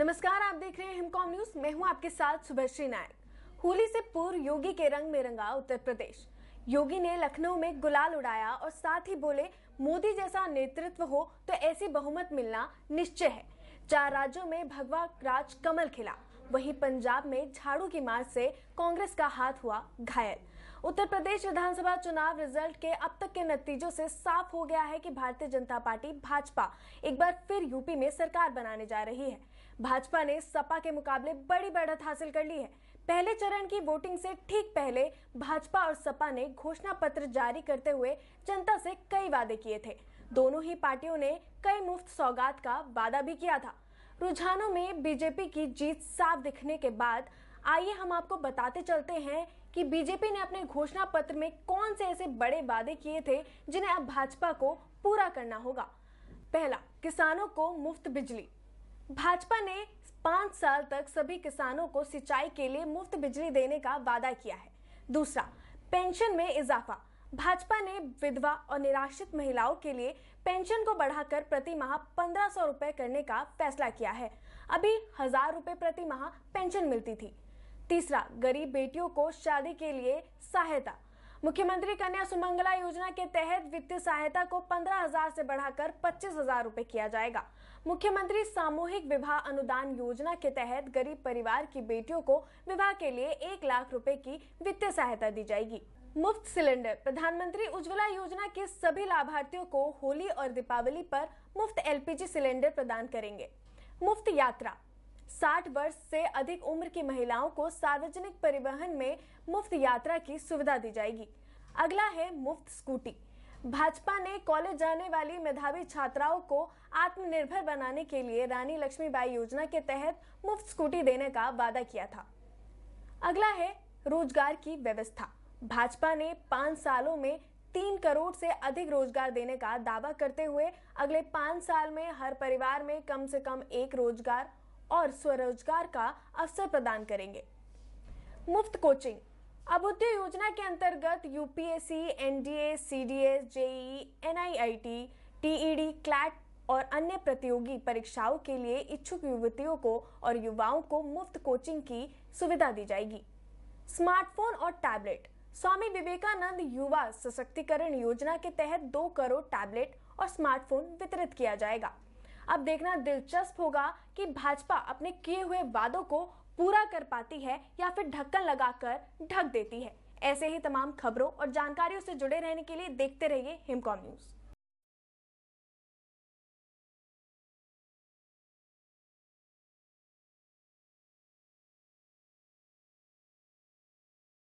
नमस्कार, आप देख रहे हैं हिमकॉम न्यूज़। मैं हूँ आपके साथ सुभश्री नायक। होली से पूर्व योगी के रंग में रंगा उत्तर प्रदेश। योगी ने लखनऊ में गुलाल उड़ाया और साथ ही बोले, मोदी जैसा नेतृत्व हो तो ऐसी बहुमत मिलना निश्चय है। चार राज्यों में भगवा राज कमल खिला। वहीं पंजाब में झाड़ू की मार से कांग्रेस का हाथ हुआ घायल। उत्तर प्रदेश विधानसभा चुनाव रिज़ल्ट के अब तक के नतीजों से साफ़ हो गया है कि भारतीय जनता पार्टी भाजपा एक बार फिर यूपी में सरकार बनाने जा रही है। भाजपा ने सपा के मुकाबले बड़ी बढ़त हासिल कर ली है। पहले चरण की वोटिंग से ठीक पहले भाजपा और सपा ने घोषणा पत्र जारी करते हुए जनता से कई वादे किए थे। दोनों ही पार्टियों ने कई मुफ़्त सौगात का वादा भी किया था। रुझानों में बीजेपी की जीत साफ़ दिखने के बाद आइए हम आपको बताते चलते हैं कि बीजेपी ने अपने घोषणा पत्र में कौन से ऐसे बड़े वादे किए थे जिन्हें अब भाजपा को पूरा करना होगा। पहला, किसानों को मुफ़्त बिजली। भाजपा ने पाँच साल तक सभी किसानों को सिंचाई के लिए मुफ़्त बिजली देने का वादा किया है। दूसरा, पेंशन में इजाफा। भाजपा ने विधवा और निराश्रित महिलाओं के लिए पेंशन को बढ़ाकर प्रति माह पंद्रह सौ रुपए करने का फैसला किया है। अभी हज़ार रुपए प्रति माह पेंशन मिलती थी। तीसरा, गरीब बेटियों को शादी के लिए सहायता। मुख्यमंत्री कन्या सुमंगला योजना के तहत वित्तीय सहायता को पंद्रह हज़ार से बढ़ाकर पच्चीस हज़ार रूपए किया जाएगा। मुख्यमंत्री सामूहिक विवाह अनुदान योजना के तहत गरीब परिवार की बेटियों को विवाह के लिए एक लाख रुपए की वित्तीय सहायता दी जाएगी। मुफ़्त सिलेंडर, प्रधानमंत्री उज्ज्वला योजना के सभी लाभार्थियों को होली और दीपावली पर मुफ़्त एलपीजी सिलेंडर प्रदान करेंगे। मुफ़्त यात्रा 60 वर्ष से अधिक उम्र की महिलाओं को सार्वजनिक परिवहन में मुफ़्त यात्रा की सुविधा दी जाएगी। अगला है मुफ़्त स्कूटी। भाजपा ने कॉलेज जाने वाली मेधावी छात्राओं को आत्मनिर्भर बनाने के लिए रानी लक्ष्मीबाई योजना के तहत मुफ़्त स्कूटी देने का वादा किया था। अगला है रोज़गार की व्यवस्था। भाजपा ने पाँच सालों में तीन करोड़ से अधिक रोज़गार देने का दावा करते हुए अगले पाँच साल में हर परिवार में कम से कम एक रोज़गार और स्वरोजगार का अवसर प्रदान करेंगे। मुफ़्त कोचिंग। अभुद्य योजना के अंतर्गत UPSC, NDA CDS JE NIIT, TED, CLAT और अन्य प्रतियोगी परीक्षाओं के लिए इच्छुक युवतियों को और युवाओं को मुफ़्त कोचिंग की सुविधा दी जाएगी। स्मार्टफ़ोन और टैबलेट। स्वामी विवेकानंद युवा सशक्तिकरण योजना के तहत दो करोड़ टैबलेट और स्मार्टफ़ोन वितरित किया जाएगा। अब देखना दिलचस्प होगा कि भाजपा अपने किए हुए वादों को पूरा कर पाती है या फिर ढक्कन लगाकर ढक देती है। ऐसे ही तमाम खबरों और जानकारियों से जुड़े रहने के लिए देखते रहिए हिमकॉम न्यूज़।